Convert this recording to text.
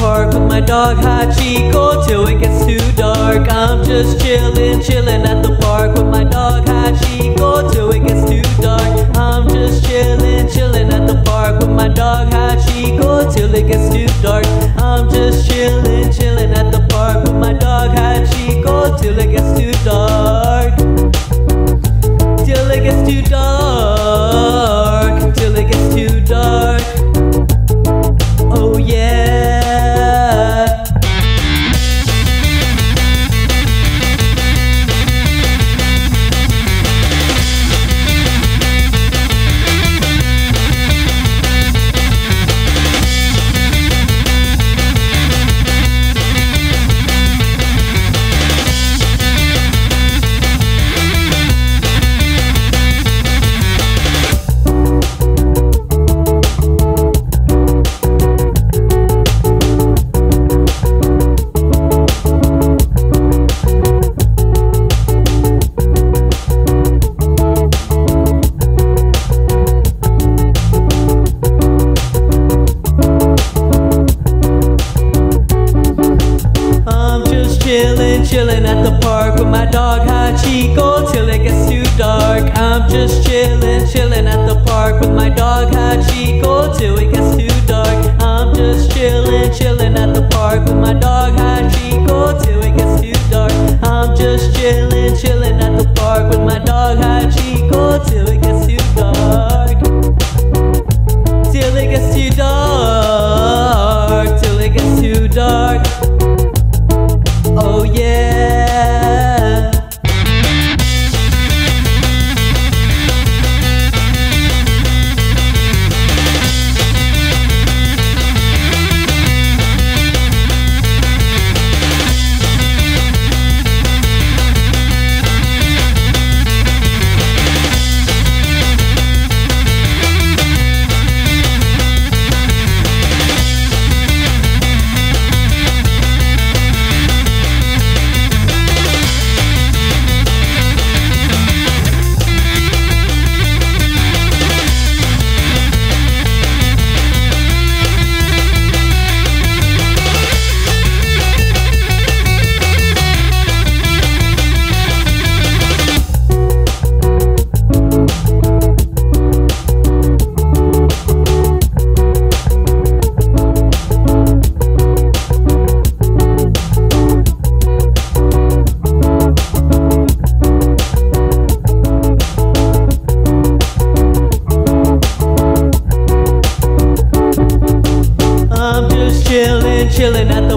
park with my dog Hachiko till it gets too dark. I'm just chillin', chillin' at the park with my dog Hachiko till it gets too dark. I'm just chillin', chillin' at the park with my dog Hachiko till it gets too chillin', chillin' at the park with my dog Hachiko till it gets too dark. I'm just chillin', chillin' at the park with my dog Hachiko till it gets too dark. I'm just chillin', chillin' at the park with my dog Hachiko till it gets too dark. I'm just chillin', chillin' I'm just chillin', chillin' at